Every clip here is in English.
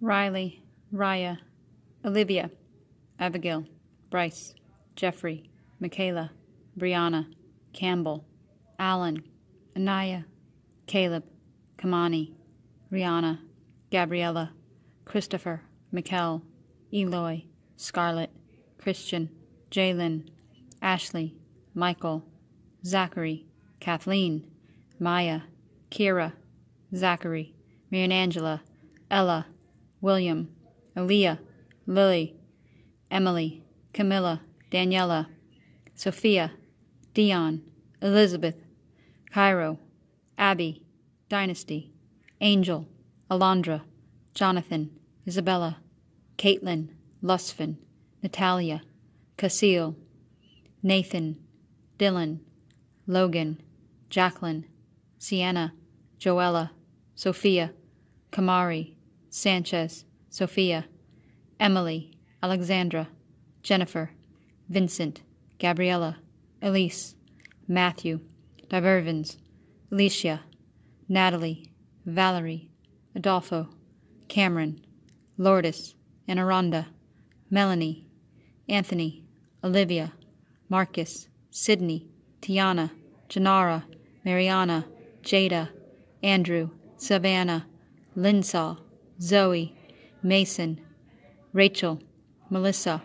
Riley, Raya, Olivia, Abigail, Bryce, Jeffrey, Michaela, Brianna, Campbell, Alan, Anaya, Caleb, Kamani, Rihanna, Gabriella, Christopher, Mikkel, Eloy, Scarlett, Christian, Jalen, Ashley, Michael, Zachary, Kathleen, Maya, Kira, Zachary, Marian Angela, Ella, William, Aaliyah, Lily, Emily, Camilla, Daniela, Sophia, Dion, Elizabeth, Cairo, Abby, Dynasty, Angel, Alondra, Jonathan, Isabella, Caitlin, Lusfin, Natalia, Casil, Nathan, Dylan, Logan, Jacqueline, Sienna, Joella, Sophia, Kamari, Sanchez, Sophia, Emily, Alexandra, Jennifer, Vincent, Gabriella, Elise, Matthew, Divervins, Alicia, Natalie, Valerie, Adolfo, Cameron, Lourdes, and Aranda, Melanie, Anthony, Olivia, Marcus, Sydney, Tiana, Janara, Mariana, Jada, Andrew, Savannah, Linsaw, Zoe, Mason, Rachel, Melissa,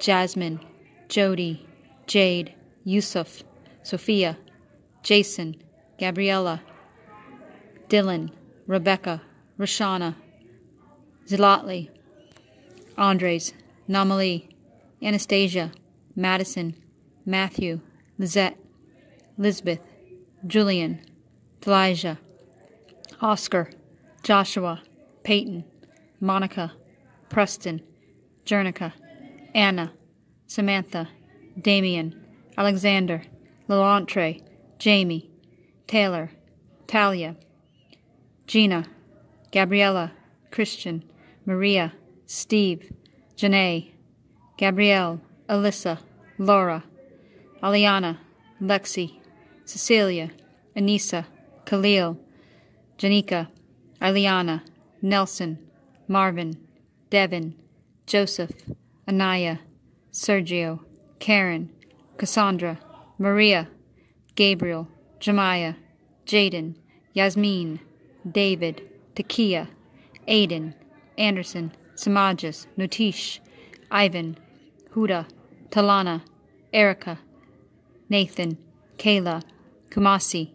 Jasmine, Jody, Jade, Yusuf, Sophia, Jason, Gabriella, Dylan, Rebecca, Rashana, Zilatli, Andres, Namali, Anastasia, Madison, Matthew, Lizette, Lisbeth, Julian, Elijah, Oscar, Joshua, Peyton, Monica, Preston, Jernica, Anna, Samantha, Damien, Alexander, Lalantre, Jamie, Taylor, Talia, Gina, Gabriella, Christian, Maria, Steve, Janae, Gabrielle, Alyssa, Laura, Aliana, Lexi, Cecilia, Anissa, Khalil, Janika, Aliana, Nelson, Marvin, Devin, Joseph, Anaya, Sergio, Karen, Cassandra, Maria, Gabriel, Jemiah, Jaden, Yasmin, David, Takia, Aiden, Anderson, Samajas, Notish, Ivan, Huda, Talana, Erica, Nathan, Kayla, Kumasi,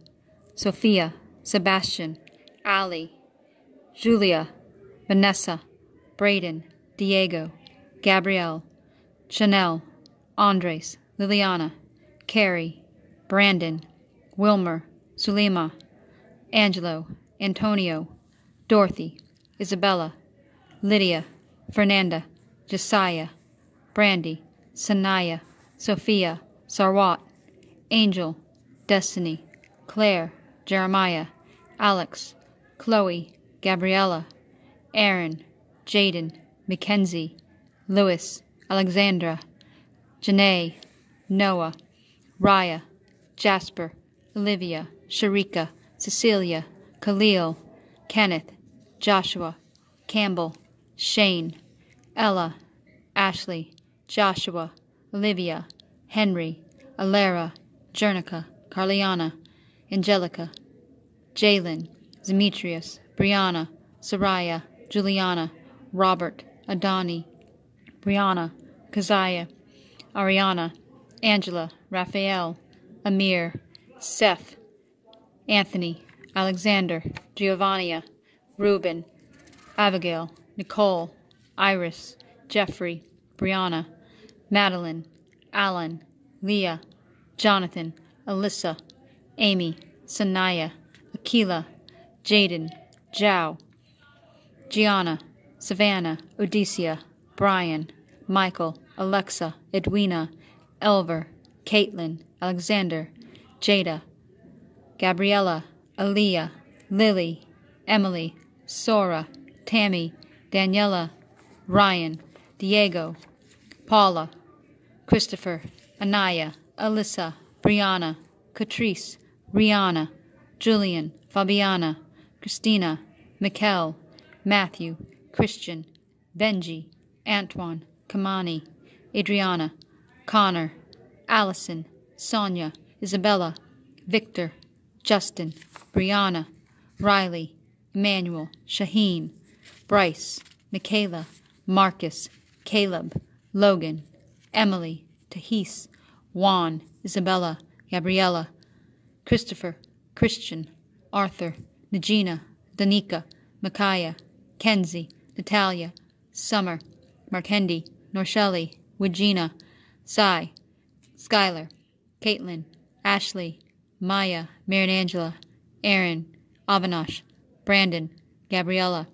Sophia, Sebastian, Ali, Julia, Vanessa, Braden, Diego, Gabrielle, Chanel, Andres, Liliana, Carrie, Brandon, Wilmer, Sulema, Angelo, Antonio, Dorothy, Isabella, Lydia, Fernanda, Josiah, Brandy, Sanaya, Sophia, Sarwat, Angel, Destiny, Claire, Jeremiah, Alex, Chloe, Gabriella, Aaron, Jaden, Mackenzie, Louis, Alexandra, Janae, Noah, Raya, Jasper, Olivia, Sharika, Cecilia, Khalil, Kenneth, Joshua, Campbell, Shane, Ella, Ashley, Joshua, Olivia, Henry, Alara, Jernica, Carliana, Angelica, Jalen, Demetrius, Brianna, Soraya, Juliana, Robert, Adani, Brianna, Keziah, Ariana, Angela, Raphael, Amir, Seth, Anthony, Alexander, Giovannia, Reuben, Abigail, Nicole, Iris, Jeffrey, Brianna, Madeline, Alan, Leah, Jonathan, Alyssa, Amy, Sanaya, Akila, Jaden, Zhao, Gianna, Savannah, Odyssia, Brian, Michael, Alexa, Edwina, Elver, Caitlin, Alexander, Jada, Gabriella, Aaliyah, Lily, Emily, Sora, Tammy, Daniela, Ryan, Diego, Paula, Christopher, Anaya, Alyssa, Brianna, Catrice, Rihanna, Julian, Fabiana, Christina, Mikkel, Matthew, Christian, Benji, Antoine, Kamani, Adriana, Connor, Allison, Sonia, Isabella, Victor, Justin, Brianna, Riley, Emmanuel, Shaheen, Bryce, Michaela, Marcus, Caleb, Logan, Emily, Tahis, Juan, Isabella, Gabriella, Christopher, Christian, Arthur, Nagina, Danica, Micaiah, Kenzie, Natalia, Summer, Markendi, Norsheli, Wigina, Cy, Skylar, Caitlin, Ashley, Maya, Angela, Aaron, Avinash, Brandon, Gabriella,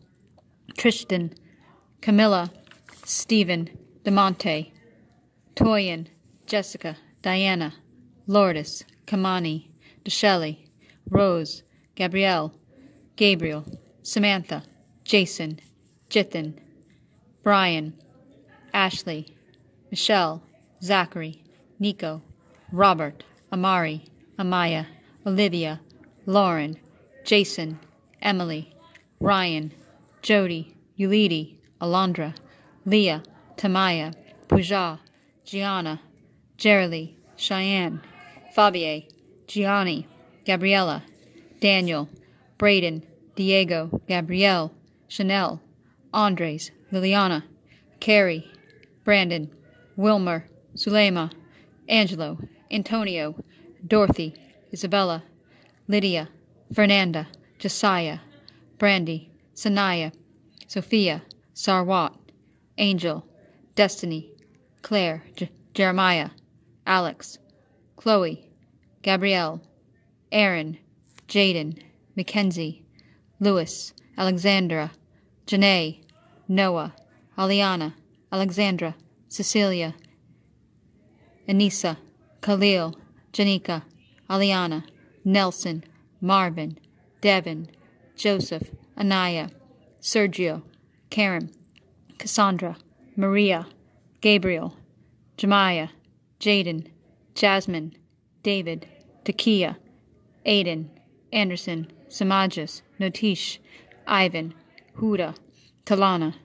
Tristan, Camilla, Stephen, Demonte, Toyin, Jessica, Diana, Lourdes, Kamani, DeShelly, Rose, Gabrielle, Gabriel, Samantha, Jason, Jithan, Brian, Ashley, Michelle, Zachary, Nico, Robert, Amari, Amaya, Olivia, Lauren, Jason, Emily, Ryan, Jody, Ulidi, Alondra, Leah, Tamaya, Pooja, Gianna, Jerilee, Cheyenne, Fabie, Gianni, Gabriella, Daniel, Braden, Diego, Gabrielle, Chanel, Andres, Liliana, Carrie, Brandon, Wilmer, Zulema, Angelo, Antonio, Dorothy, Isabella, Lydia, Fernanda, Josiah, Brandy, Sanaya, Sophia, Sarwat, Angel, Destiny, Claire, J- Jeremiah, Alex, Chloe, Gabrielle, Aaron, Jaden, Mackenzie, Louis, Alexandra, Janae, Noah, Aliana, Alexandra, Cecilia, Anissa, Khalil, Janika, Aliana, Nelson, Marvin, Devin, Joseph, Anaya, Sergio, Karen, Cassandra, Maria, Gabriel, Jemiah, Jaden, Jasmine, David, Takia, Aiden, Anderson, Samajas, Notish, Ivan, Huda, Talana,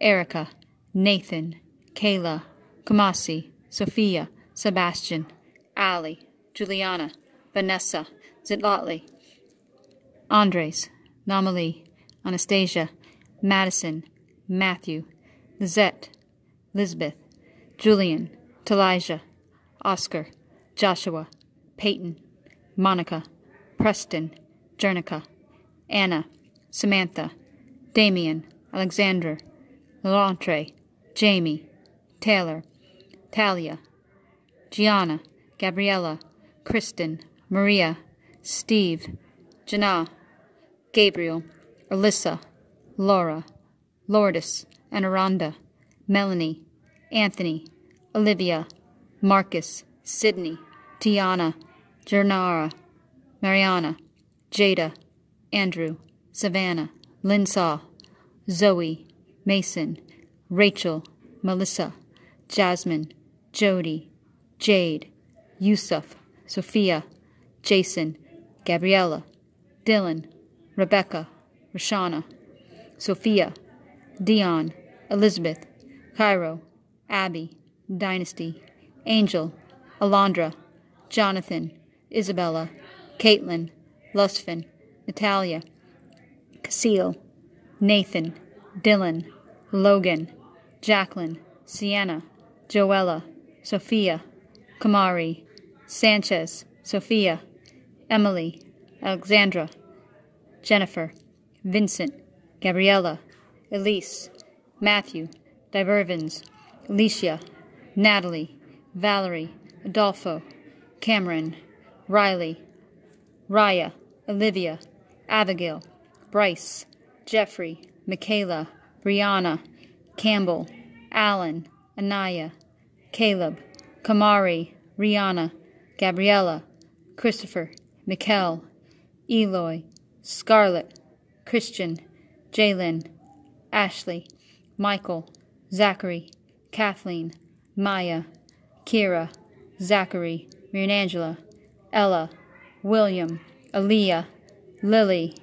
Erica, Nathan, Kayla, Kamasi, Sophia, Sebastian, Ali, Juliana, Vanessa, Zitlotli, Andres, Namali, Anastasia, Madison, Matthew, Lizette, Lisbeth, Julian, Talijah, Oscar, Joshua, Peyton, Monica, Preston, Jernica, Anna, Samantha, Damien, Alexander, Lalantre, Jamie, Taylor, Talia, Gianna, Gabriella, Kristen, Maria, Steve, Jana, Gabriel, Alyssa, Laura, Lourdes, and Aranda, Melanie, Anthony, Olivia, Marcus, Sydney, Tiana, Jernara, Mariana, Jada, Andrew, Savannah, Linsaw, Zoe, Mason, Rachel, Melissa, Jasmine, Jody, Jade, Yusuf, Sophia, Jason, Gabriella, Dylan, Rebecca, Rashana, Sophia, Dion, Elizabeth, Cairo, Abby, Dynasty, Angel, Alondra, Jonathan, Isabella, Caitlin, Lusfin, Natalia, Casil, Nathan, Dylan, Logan, Jacqueline, Sienna, Joella, Sophia, Kamari, Sanchez, Sophia, Emily, Alexandra, Jennifer, Vincent, Gabriella, Elise, Matthew, Divervins, Alicia, Natalie, Valerie, Adolfo, Cameron, Riley, Raya, Olivia, Abigail, Bryce, Jeffrey, Michaela, Brianna, Campbell, Alan, Anaya, Caleb, Kamari, Rihanna, Gabriella, Christopher, Mikkel, Eloy, Scarlett, Christian, Jalen, Ashley, Michael, Zachary, Kathleen, Maya, Kira, Zachary, Angela, Ella, William, Aaliyah, Lily,